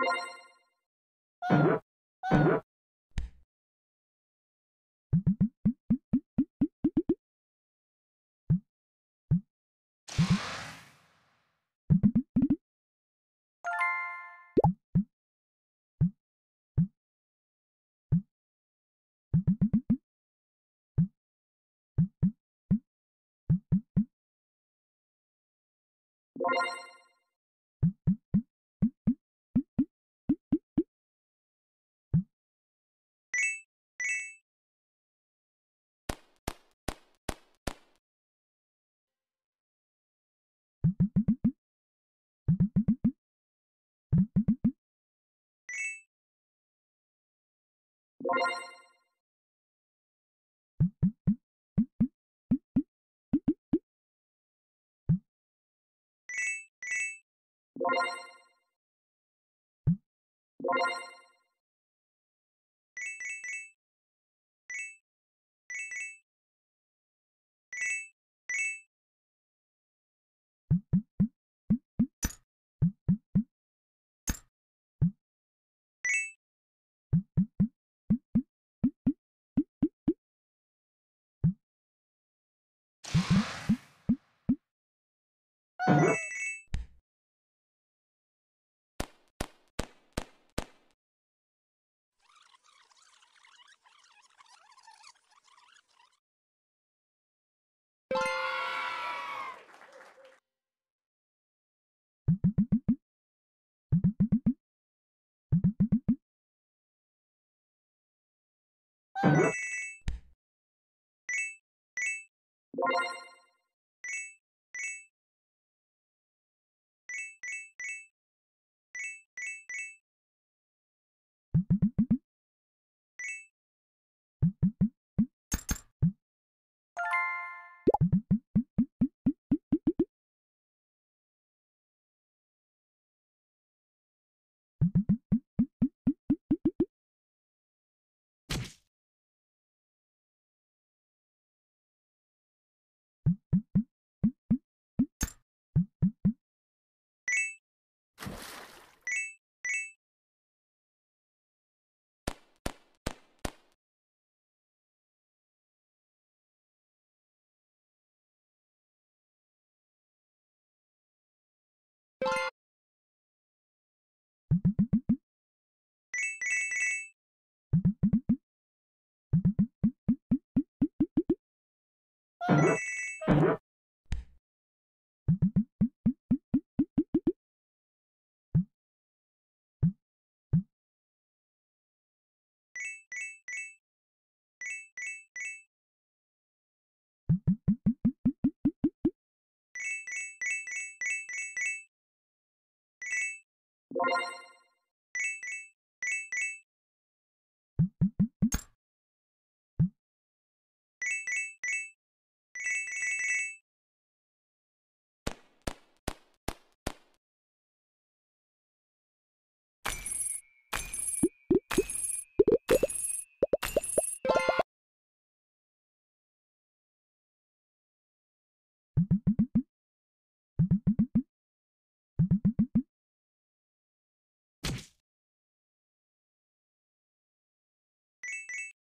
you. you you.